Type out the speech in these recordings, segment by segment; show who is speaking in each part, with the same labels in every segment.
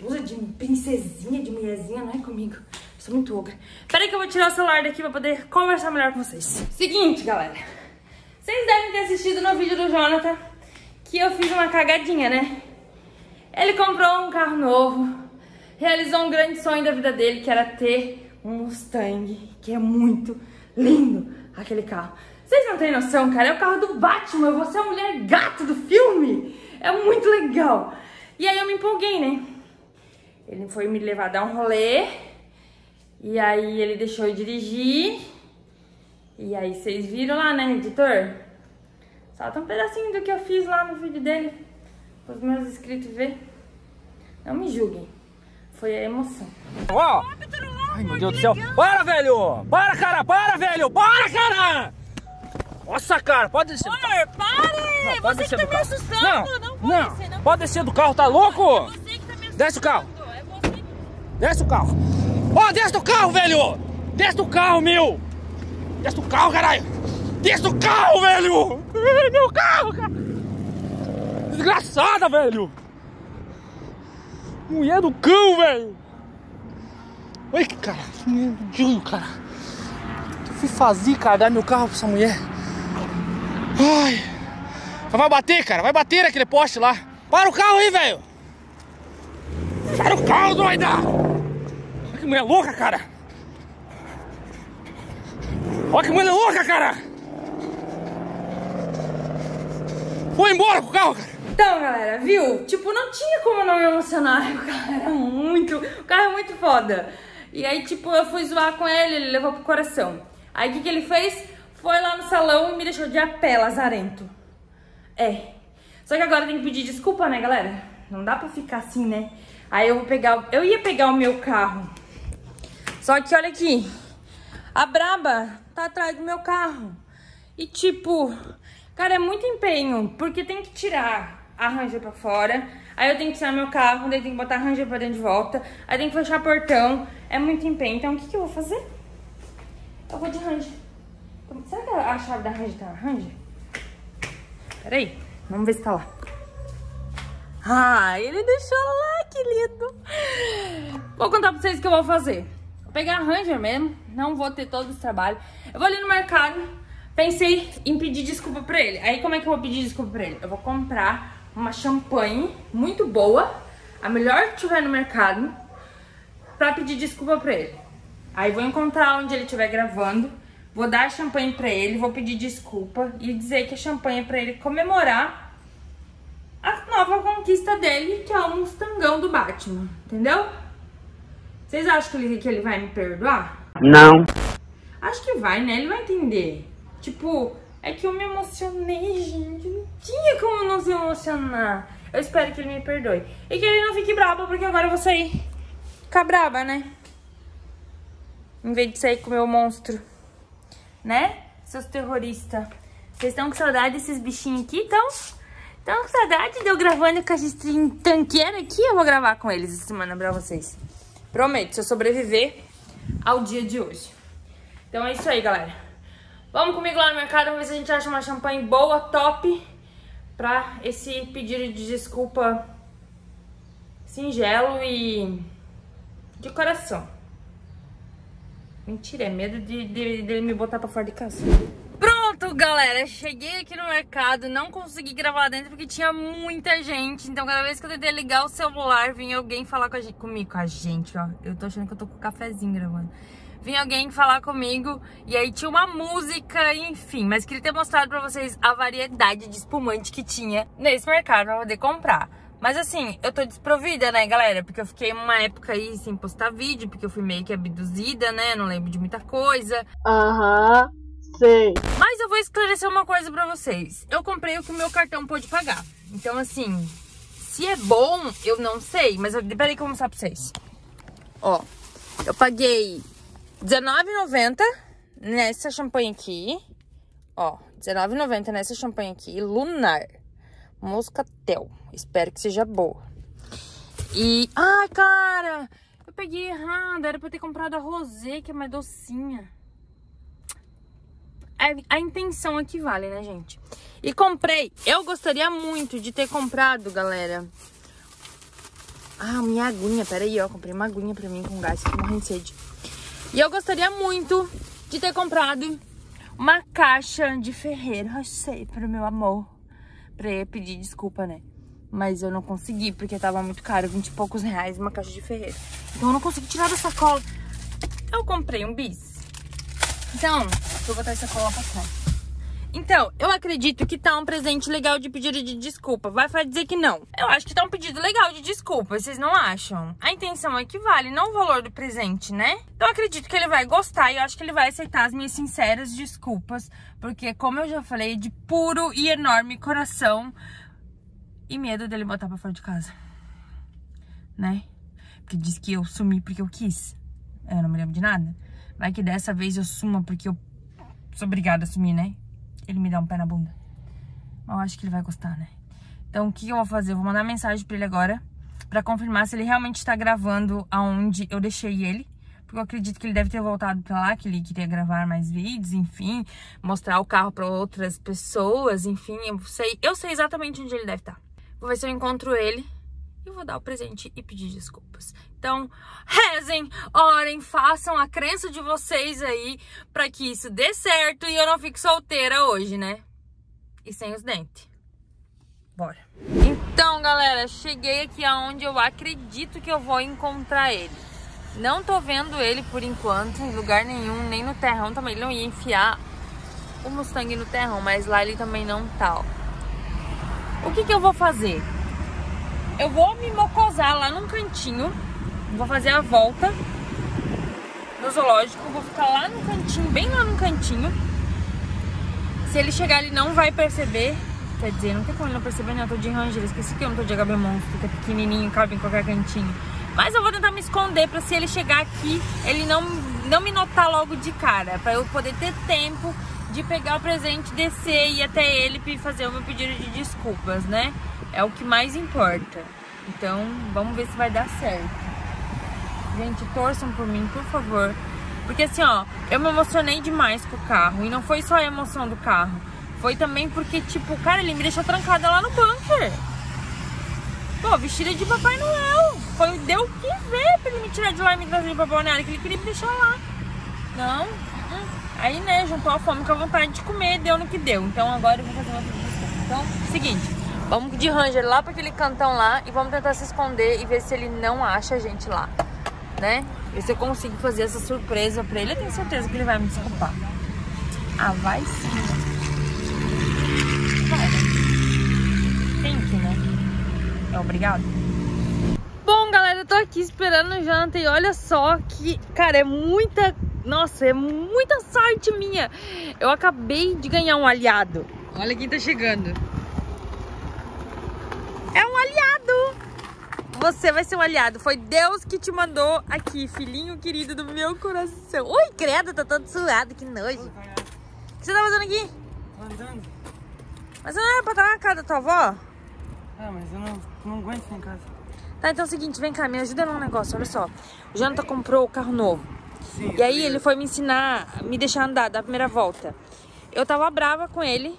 Speaker 1: Blusas de princesinha, de mulherzinha, não é comigo. Eu sou muito ogra. Pera aí que eu vou tirar o celular daqui pra poder conversar melhor com vocês. Seguinte, galera. Vocês devem ter assistido no vídeo do Jonathan que eu fiz uma cagadinha, né? Ele comprou um carro novo, realizou um grande sonho da vida dele, que era ter um Mustang, que é muito lindo aquele carro. Vocês não têm noção, cara, é o carro do Batman, você é a mulher gato do filme. É muito legal. E aí eu me empolguei, né? Ele foi me levar a dar um rolê, e aí ele deixou eu dirigir, e aí vocês viram lá, né, editor? Solta um pedacinho do que eu fiz lá no vídeo dele, para os meus inscritos ver. Não me julguem, foi a emoção.
Speaker 2: Ó! Ai, meu Deus do céu. Para, velho! Para, cara! Para, velho! Para, cara! Nossa, cara, pode descer.
Speaker 1: Amor, pare!
Speaker 2: Não, pode
Speaker 1: você
Speaker 2: descer
Speaker 1: que tá
Speaker 2: do
Speaker 1: me
Speaker 2: carro.
Speaker 1: assustando!
Speaker 2: Não,
Speaker 1: Não,
Speaker 2: não.
Speaker 1: descer, não.
Speaker 2: Pode descer do carro, tá louco?
Speaker 1: É você que tá me assustando.
Speaker 2: Desce o carro. Desce o carro. Ó, desce do carro, velho! Desce do carro, meu! Desce do carro, caralho! Desce do carro, velho! Meu carro, cara! Desgraçada, velho! Mulher do cão, velho! Que cara, mulher do cara! O que eu fui fazer, cara, dar meu carro pra essa mulher? Ai! Vai bater, cara, vai bater naquele poste lá! Para o carro aí, velho! Para o carro, doida! Mulher louca, cara! Olha que mulher louca, cara! Foi embora com o carro, cara!
Speaker 1: Então, galera, viu? Tipo, não tinha como não me emocionar. O carro era muito. O carro é muito foda. E aí, tipo, eu fui zoar com ele, ele levou pro coração. Aí o que, que ele fez? Foi lá no salão e me deixou de a pé, lazarento. É. Só que agora tem que pedir desculpa, né, galera? Não dá pra ficar assim, né? Aí eu vou pegar. Eu ia pegar o meu carro. Só que olha aqui. A Braba tá atrás do meu carro. E tipo, cara, é muito empenho, porque tem que tirar a Ranger pra fora. Aí eu tenho que tirar meu carro, daí tem que botar a Ranger pra dentro de volta. Aí tem que fechar portão. É muito empenho. Então o que, que eu vou fazer? Eu vou de Ranger. Será que a chave da Ranger tá na Ranger? Peraí, vamos ver se tá lá. Ah, ele deixou lá, que lindo. Vou contar pra vocês o que eu vou fazer. Vou pegar a Ranger mesmo, não vou ter todo esse trabalho. Eu vou ali no mercado, pensei em pedir desculpa pra ele. Aí como é que eu vou pedir desculpa pra ele? Eu vou comprar uma champanhe muito boa, a melhor que tiver no mercado, pra pedir desculpa pra ele. Aí vou encontrar onde ele estiver gravando, vou dar a champanhe pra ele, vou pedir desculpa e dizer que a champanhe é pra ele comemorar a nova conquista dele, que é o Mustangão do Batman, entendeu? Vocês acham que ele, que ele vai me perdoar?
Speaker 3: Não.
Speaker 1: Acho que vai, né? Ele vai entender. Tipo, é que eu me emocionei, gente. Não tinha como não se emocionar. Eu espero que ele me perdoe. E que ele não fique brabo, porque agora eu vou sair ficar braba, né? Em vez de sair com o meu monstro. Né? Seus terroristas. Vocês estão com saudade desses bichinhos aqui, então? Estão com saudade de eu gravando com a gente tanqueira aqui? Eu vou gravar com eles essa semana pra vocês. Prometo, se eu sobreviver ao dia de hoje. Então é isso aí, galera. Vamos comigo lá no mercado, vamos ver se a gente acha uma champanhe boa, top, pra esse pedido de desculpa singelo e de coração. Mentira, é medo de, de, de ele me botar pra fora de casa. Galera, cheguei aqui no mercado, não consegui gravar dentro porque tinha muita gente. Então, cada vez que eu tentei ligar o celular, vinha alguém falar com a gente, comigo, com a gente, ó. Eu tô achando que eu tô com um cafezinho gravando. Vinha alguém falar comigo e aí tinha uma música, enfim. Mas queria ter mostrado pra vocês a variedade de espumante que tinha nesse mercado pra poder comprar. Mas assim, eu tô desprovida, né, galera? Porque eu fiquei uma época aí sem postar vídeo, porque eu fui meio que abduzida, né? Não lembro de muita coisa.
Speaker 3: Aham, sei.
Speaker 1: Mas eu vou esclarecer uma coisa pra vocês. Eu comprei o que o meu cartão pôde pagar. Então, assim, se é bom, eu não sei. Mas eu, peraí que eu vou mostrar pra vocês. Ó, eu paguei R$19,90 nessa champanhe aqui. Ó, R$19,90 nessa champanhe aqui. Lunar. Moscatel. Espero que seja boa. E... Ai, cara! Eu peguei errado. Era pra ter comprado a rosé, que é mais docinha. A, a intenção é que vale, né, gente? E comprei. Eu gostaria muito de ter comprado, galera. Ah, minha aguinha. Pera aí, ó. Comprei uma aguinha pra mim com gás. Tô morrendo de sede. E eu gostaria muito de ter comprado uma caixa de Ferreiro Rocher pro meu amor. Pra ele pedir desculpa, né? Mas eu não consegui, porque tava muito caro, 20 e poucos reais uma caixa de Ferreiro. Então eu não consegui tirar da sacola. Eu comprei um bis. Então, vou botar essa cola pra trás. Então, eu acredito que tá um presente legal de pedido de desculpa. Vai dizer que não. Eu acho que tá um pedido legal de desculpa, vocês não acham? A intenção é que vale, não o valor do presente, né? Então, eu acredito que ele vai gostar e eu acho que ele vai aceitar as minhas sinceras desculpas. Porque, como eu já falei, de puro e enorme coração e medo dele botar pra fora de casa. Né? Porque diz que eu sumi porque eu quis. Eu não me lembro de nada. Vai que dessa vez eu suma porque eu sou obrigada a sumir, né? Ele me dá um pé na bunda. Mas eu acho que ele vai gostar, né? Então, o que eu vou fazer? Eu vou mandar mensagem pra ele agora pra confirmar se ele realmente tá gravando aonde eu deixei ele. Porque eu acredito que ele deve ter voltado pra lá, que ele queria gravar mais vídeos, enfim. Mostrar o carro pra outras pessoas, enfim. Eu sei, eu sei exatamente onde ele deve estar. Tá. Vou ver se eu encontro ele e vou dar o presente e pedir desculpas. Então, rezem, orem, façam a crença de vocês aí para que isso dê certo e eu não fique solteira hoje, né? E sem os dentes. Bora. Então, galera, cheguei aqui aonde eu acredito que eu vou encontrar ele. Não tô vendo ele por enquanto em lugar nenhum, nem no terrão também. Ele não ia enfiar o Mustang no terrão, mas lá ele também não tá, ó. O que que eu vou fazer? Eu vou me mocosar lá num cantinho. Vou fazer a volta no zoológico. Vou ficar lá no cantinho, bem lá no cantinho. Se ele chegar, ele não vai perceber. Quer dizer, não tem como ele não perceber, né? Eu tô de Ranger, esqueci que eu não tô de HB Monstro, que é pequenininho, cabe em qualquer cantinho. Mas eu vou tentar me esconder pra se ele chegar aqui, ele não, não me notar logo de cara. Pra eu poder ter tempo de pegar o presente, descer e ir até ele e fazer o meu pedido de desculpas, né? É o que mais importa. Então, vamos ver se vai dar certo. Gente, torçam por mim, por favor. Porque assim, ó, eu me emocionei demais com o carro. E não foi só a emoção do carro. Foi também porque, tipo, cara, ele me deixou trancada lá no bunker. Pô, vestida de Papai Noel. Foi, deu o que ver pra ele me tirar de lá e me trazer pra Balneário, que ele queria me deixar lá. Não. Hum. Aí, né, juntou a fome com a vontade de comer, deu no que deu. Então agora eu vou fazer uma Então, seguinte. Vamos de Ranger lá para aquele cantão lá e vamos tentar se esconder e ver se ele não acha a gente lá, né? Ver se eu consigo fazer essa surpresa pra ele. Eu tenho certeza que ele vai me desculpar. Ah, vai sim. Vai? Tem que, né? É obrigado. Bom, galera, eu tô aqui esperando o janta e olha só que, cara, é muita... Nossa, é muita sorte minha. Eu acabei de ganhar um aliado. Olha quem tá chegando. É um aliado. Você vai ser um aliado. Foi Deus que te mandou aqui, filhinho querido do meu coração. Ui, credo, tá todo suado, que nojo. O que você tá fazendo aqui?
Speaker 2: Andando.
Speaker 1: Mas você não era pra estar na casa da tua avó?
Speaker 2: Ah, mas eu não, não aguento ficar em casa.
Speaker 1: Tá, então é o seguinte, vem cá, me ajuda num negócio, olha só. O Jonathan comprou o carro novo.
Speaker 2: Sim,
Speaker 1: e aí ele foi me ensinar, me deixar andar da primeira volta. Eu tava brava com ele,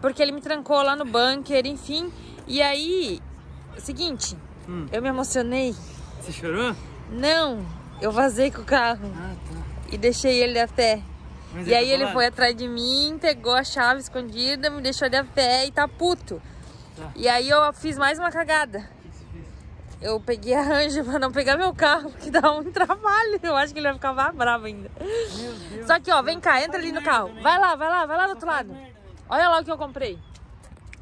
Speaker 1: porque ele me trancou lá no bunker, enfim. E aí, é o seguinte, hum. eu me emocionei.
Speaker 2: Você chorou?
Speaker 1: Não, eu vazei com o carro.
Speaker 2: Ah, tá.
Speaker 1: E deixei ele a pé. Mas e aí ele foi atrás de mim, pegou a chave escondida, me deixou de a pé e tá puto. Tá. E aí eu fiz mais uma cagada. O que você fez? Eu peguei a Ranger pra não pegar meu carro, que dá um trabalho. Eu acho que ele vai ficar mais bravo ainda. Meu Deus. Só que, ó, vem cá, entra ali no carro. Vai lá, vai lá, vai lá do outro lado. Olha lá o que eu comprei.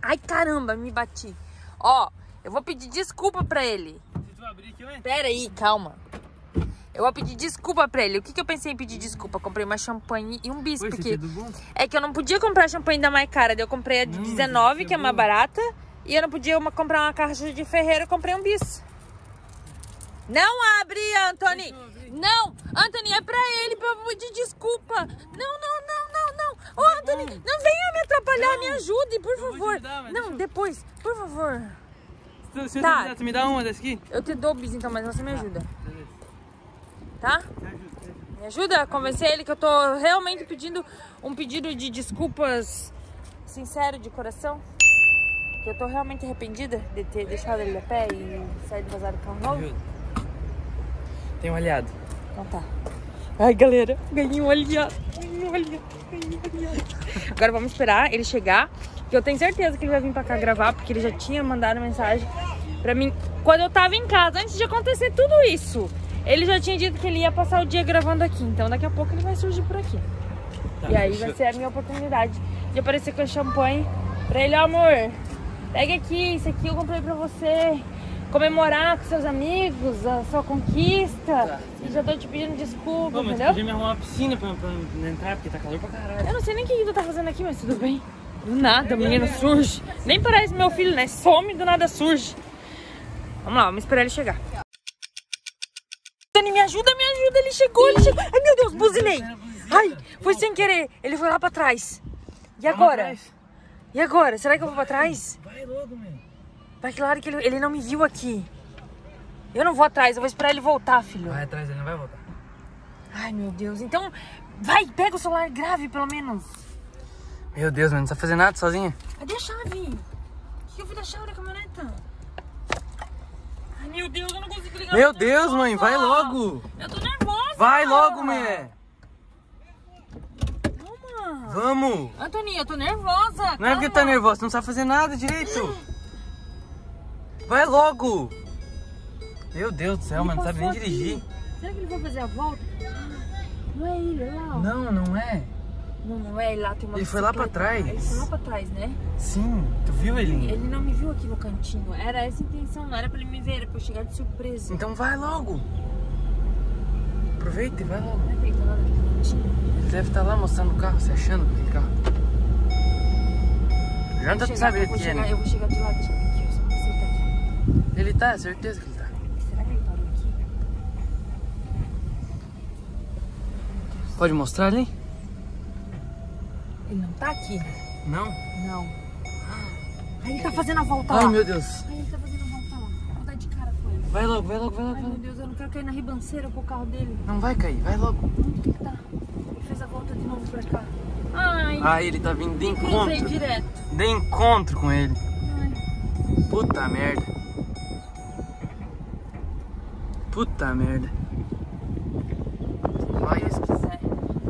Speaker 1: Ai, caramba, me bati. Ó, eu vou pedir desculpa pra ele.
Speaker 2: Tu vai abrir aqui, ué?
Speaker 1: Pera aí, calma. Eu vou pedir desculpa pra ele. O que, que eu pensei em pedir desculpa? comprei uma champanhe e um bis, Oi, porque... É que eu não podia comprar champanhe da mais cara. Eu comprei a de não, 19, que é mais barata. E eu não podia uma, comprar uma caixa de ferreiro, eu comprei um bis. Não abre, Anthony! Não! Anthony, é pra ele, pra pedir desculpa. Não, não, não, não, não. Ô, oh, Anthony, não venha me atrapalhar, não. me ajude, por favor. Ajudar, não, depois, por favor.
Speaker 2: Se, se tá. Quiser, me dá uma dessa aqui?
Speaker 1: Eu te dou bis então, mas você me ajuda. Tá?
Speaker 2: Me ajuda,
Speaker 1: Me ajuda a convencer ele que eu tô realmente pedindo um pedido de desculpas sincero, de coração. Que eu tô realmente arrependida de ter deixado ele a pé e sair de vazar do carro novo.
Speaker 2: Tem um aliado.
Speaker 1: Então tá. Ai, galera, ganhei um aliado. Ganhei um aliado. Ganhei um aliado. Agora vamos esperar ele chegar. Que eu tenho certeza que ele vai vir pra cá gravar, porque ele já tinha mandado mensagem pra mim quando eu tava em casa, antes de acontecer tudo isso. Ele já tinha dito que ele ia passar o dia gravando aqui. Então daqui a pouco ele vai surgir por aqui. e aí vai ser a minha oportunidade de aparecer com champanhe pra ele, ó, amor. Pega aqui, isso aqui eu comprei pra você. Comemorar com seus amigos a sua conquista. E já tô te pedindo desculpa,
Speaker 2: Pô, mas
Speaker 1: entendeu?
Speaker 2: podia me arrumar uma piscina pra, pra entrar, porque tá calor pra caralho.
Speaker 1: Eu não sei nem o que tu tá fazendo aqui, mas tudo bem. Do nada, o menino surge. Nem parece meu filho, né? Some, do nada surge. Vamos lá, vamos esperar ele chegar. Dani, me ajuda, me ajuda. Ele chegou, ele chegou. Ai, meu Deus, buzinei. Ai, foi sem querer. Ele foi lá pra trás. E agora? E agora? Será que eu vou pra trás?
Speaker 2: Vai logo, meu.
Speaker 1: Vai, claro que ele, ele não me viu aqui. Eu não vou atrás, eu vou esperar ele voltar, filho.
Speaker 2: Vai atrás, ele não vai voltar.
Speaker 1: Ai, meu Deus. Então, vai, pega o celular grave, pelo menos.
Speaker 2: Meu Deus, mano, não sabe fazer nada sozinha.
Speaker 1: Cadê a chave? O que eu fui da chave da caminhoneta? Ai, meu Deus, eu não consigo ligar.
Speaker 2: Meu Deus,
Speaker 1: nervosa.
Speaker 2: mãe, vai logo.
Speaker 1: Eu tô nervosa.
Speaker 2: Vai logo, mulher.
Speaker 1: Calma.
Speaker 2: Vamos.
Speaker 1: Antoninha, eu tô nervosa.
Speaker 2: Não é porque tá nervoso, tu não sabe fazer nada direito. Vai logo. Meu Deus do céu, mano, não sabe nem dirigir.
Speaker 1: Será que ele vai fazer a volta? Não é ele, olha lá. ó.
Speaker 2: Não, não é.
Speaker 1: Não, não é ele lá, tem uma
Speaker 2: Ele foi lá pra trás.
Speaker 1: Ele foi lá pra trás, né?
Speaker 2: Sim, tu viu ele?
Speaker 1: Ele não me viu aqui no cantinho. Era essa a intenção, não era pra ele me ver, era pra eu chegar de surpresa.
Speaker 2: Então vai logo. Aproveita e vai logo.
Speaker 1: Ele tá cantinho?
Speaker 2: Deve estar lá mostrando o carro, se achando com aquele carro. Já
Speaker 1: Eu
Speaker 2: tu sabe
Speaker 1: eu
Speaker 2: que é, né?
Speaker 1: Eu vou chegar de lá, deixa eu ver aqui, ó, só pra ver se ele tá aqui.
Speaker 2: Ele tá, certeza que ele tá.
Speaker 1: Será que ele parou aqui?
Speaker 2: Pode mostrar ali?
Speaker 1: Ele não tá aqui?
Speaker 2: Não.
Speaker 1: Não. Ai, ele tá fazendo a volta
Speaker 2: Ai,
Speaker 1: lá.
Speaker 2: meu Deus.
Speaker 1: Ai, ele tá fazendo a volta lá. Vou dar de cara com ele.
Speaker 2: Vai logo, vai logo, vai logo.
Speaker 1: Ai, meu. Deus, eu não quero cair na ribanceira com o carro dele.
Speaker 2: Não vai cair, vai logo.
Speaker 1: Onde que ele tá? Ele fez a volta de novo pra cá. Ai,
Speaker 2: Ah, ele tá vindo de encontro.
Speaker 1: direto.
Speaker 2: De encontro com ele.
Speaker 1: Ai.
Speaker 2: Puta merda. Puta merda. Vai.
Speaker 1: Deus quiser.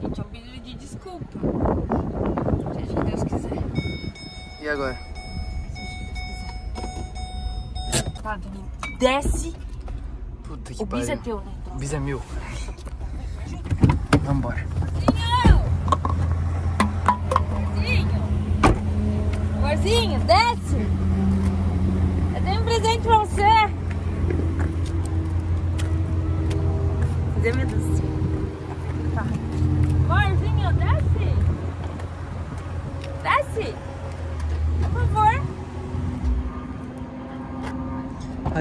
Speaker 1: Gente, é um pedido de desculpa. Seja Deus quiser.
Speaker 2: E agora?
Speaker 1: Tá. Desce.
Speaker 2: Puta que
Speaker 1: O bis é
Speaker 2: pariu.
Speaker 1: teu, né? Então.
Speaker 2: Bis é meu. Vambora.
Speaker 1: Amorzinho! Amorzinho, desce! Eu tenho um presente pra você! Fazer minha docinha. Tá. Amorzinho, desce! Desce! Por favor!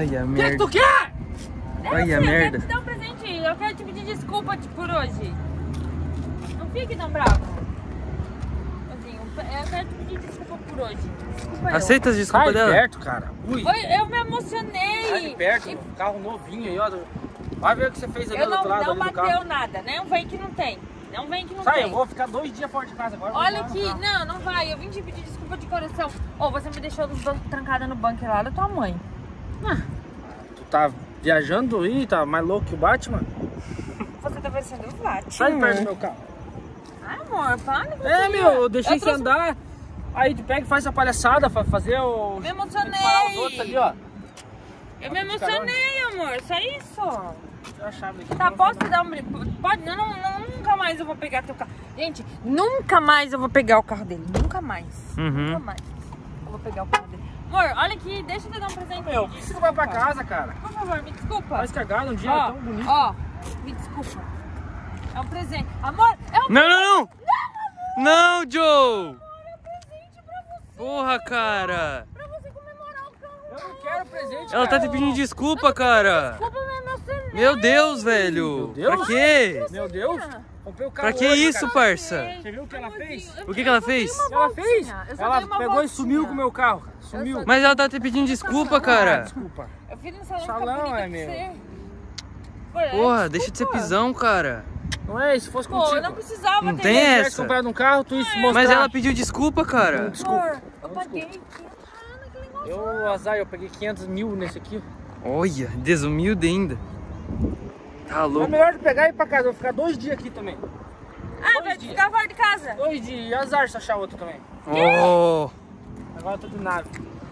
Speaker 2: Ai, a
Speaker 1: O que
Speaker 2: merda.
Speaker 1: tu quer?
Speaker 2: Ai, a
Speaker 1: eu
Speaker 2: merda.
Speaker 1: quero te dar um presente. Eu quero te pedir desculpa tipo, por hoje. Não fique tão bravo. Amorzinho, eu quero te pedir desculpa por hoje. Desculpa eu.
Speaker 2: Aceita as desculpas
Speaker 4: Sai de
Speaker 2: dela?
Speaker 4: perto, cara. Ui,
Speaker 1: Foi, eu me
Speaker 4: sai
Speaker 1: emocionei.
Speaker 4: de perto.
Speaker 1: E
Speaker 4: Carro novinho aí, ó. Vai ver o que você fez ali
Speaker 1: Eu
Speaker 4: do
Speaker 1: não,
Speaker 4: outro lado
Speaker 1: não bateu
Speaker 4: carro.
Speaker 1: nada. Não vem que não tem. Não vem que não
Speaker 4: Sai,
Speaker 1: tem.
Speaker 4: eu vou ficar dois dias fora de casa agora.
Speaker 1: Olha aqui, não, não vai. Eu vim te pedir desculpa de coração. Ô, você me deixou trancada no bunker lá da tua mãe.
Speaker 4: Tu tá viajando aí, tá mais louco que o Batman?
Speaker 1: Você tá parecendo o Vlat.
Speaker 4: Sai de perto do meu carro.
Speaker 1: Ai, amor, para. com
Speaker 4: É, meu, eu deixei você
Speaker 1: trouxe-
Speaker 4: andar. Aí tu pega e faz essa palhaçada, fa- fazer o.
Speaker 1: Me
Speaker 4: Tem que parar os
Speaker 1: emocionei.
Speaker 4: outros ali, ó.
Speaker 1: Eu me emocionei, amor. Só isso.
Speaker 4: Deixa aqui.
Speaker 1: Tá, posso te dar um brin- Pode, não, não, não, nunca mais eu vou pegar teu carro. Gente, nunca mais eu vou pegar o carro dele. Nunca mais.
Speaker 2: Uhum.
Speaker 1: Nunca mais. Eu vou pegar o carro. Amor, olha aqui, deixa eu te dar um presente.
Speaker 4: Meu, por que você não vai pra casa, cara?
Speaker 1: Por favor, me desculpa.
Speaker 4: Faz cagada um dia
Speaker 1: Ó,
Speaker 4: tão bonito.
Speaker 1: ó, me desculpa. É um presente. Amor, é um
Speaker 2: Não, não, não! Não, Joe! Porra, cara!
Speaker 1: pra você comemorar o carro.
Speaker 4: Eu não quero presente,
Speaker 2: Ela tá
Speaker 4: cara.
Speaker 2: te pedindo desculpa, cara!
Speaker 1: Desculpa, me emocionei.
Speaker 2: Meu Deus, velho!
Speaker 4: Meu Deus.
Speaker 2: Pra quê?
Speaker 4: Meu Deus, comprei o carro
Speaker 2: Pra que
Speaker 4: hoje,
Speaker 2: isso,
Speaker 4: cara.
Speaker 2: parça?
Speaker 4: Você viu o que ela fez?
Speaker 2: O que que ela fez?
Speaker 4: Ela fez? Ela pegou e
Speaker 1: voltinha.
Speaker 4: sumiu com o meu carro. Sumiu.
Speaker 1: só-
Speaker 2: Mas ela tá te pedindo desculpa,
Speaker 4: Ah,
Speaker 2: cara!
Speaker 4: desculpa.
Speaker 1: Eu fiz no salão,
Speaker 4: Salão, é, meu.
Speaker 1: é,
Speaker 2: Porra, deixa de ser
Speaker 1: desculpa.
Speaker 2: pisão, cara!
Speaker 4: Não é? Se fosse
Speaker 1: Pô,
Speaker 4: contigo.
Speaker 1: eu não precisava
Speaker 5: Não
Speaker 1: ter
Speaker 5: tem essa.
Speaker 4: comprado um carro, tu ia se mostrar.
Speaker 5: Mas ela pediu desculpa, cara.
Speaker 1: Amor, eu paguei 500 reais naquele negócio.
Speaker 4: Eu, azar, eu peguei 500 mil nesse aqui.
Speaker 5: Olha, desumilde ainda. Tá
Speaker 4: É
Speaker 5: louco.
Speaker 4: melhor de pegar e ir pra casa. Eu vou ficar dois dias aqui também.
Speaker 1: Ah, vai
Speaker 4: dias.
Speaker 1: ficar fora de casa.
Speaker 4: Dois dias. E azar se achar outro também.
Speaker 5: Oh,
Speaker 4: Agora eu tô de nave.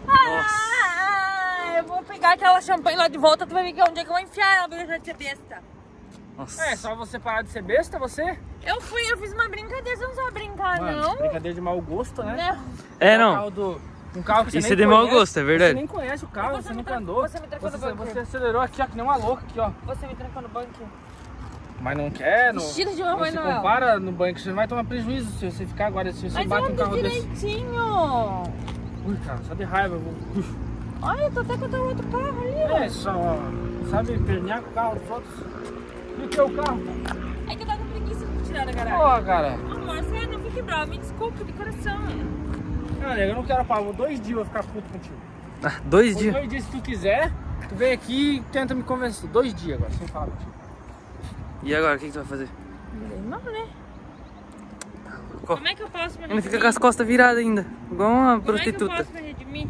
Speaker 1: Ah, eu vou pegar aquela champanhe lá de volta, tu vai ver que é onde é que eu vou enfiar ela pra deixar de ser besta.
Speaker 5: nossa.
Speaker 4: É, só você parar de ser besta, você?
Speaker 1: Eu fui, eu fiz uma brincadeira, você não sabe brincar,
Speaker 4: Mano,
Speaker 1: não?
Speaker 4: brincadeira de mau gosto, né?
Speaker 1: Não.
Speaker 5: É, não.
Speaker 4: Um carro que você
Speaker 5: Isso
Speaker 4: nem
Speaker 5: é de mau gosto, é verdade.
Speaker 4: Você nem conhece o carro,
Speaker 1: Você
Speaker 4: você, nunca andou.
Speaker 1: você me trancou no
Speaker 4: você,
Speaker 1: banco.
Speaker 4: você acelerou aqui, ó, que nem uma louca aqui, ó.
Speaker 1: Você me trancou no banco.
Speaker 4: Mas não quer, não.
Speaker 1: Estilo de
Speaker 4: não
Speaker 1: Mamãe Noel.
Speaker 4: compara no banco, você vai tomar prejuízo se você ficar agora, se você
Speaker 1: Mas
Speaker 4: bate um carro desse.
Speaker 1: direitinho.
Speaker 4: Ui, cara, só de raiva, eu vou.
Speaker 1: Olha, eu tô até com o outro carro ali, ó.
Speaker 4: É, só, sabe, pernear com o carro dos outros. E o teu carro?
Speaker 1: É que eu tava com preguiça de tirar da garagem.
Speaker 4: Pô, cara.
Speaker 1: Amor, sério, não fique bravo, me desculpe de coração.
Speaker 4: Cara, eu não quero parar, vou dois dias eu vou ficar puto contigo.
Speaker 5: Ah, dois dias.
Speaker 4: dois dias, se tu quiser, tu vem aqui e tenta me convencer. Dois dias agora, sem falar contigo.
Speaker 5: E agora, o que, que tu vai fazer?
Speaker 1: Não, né?
Speaker 5: Co-
Speaker 1: Como é que eu posso me
Speaker 5: Ainda fica com as costas viradas ainda. Igual uma
Speaker 1: Como é que eu
Speaker 5: prostituta.
Speaker 1: posso me redimir?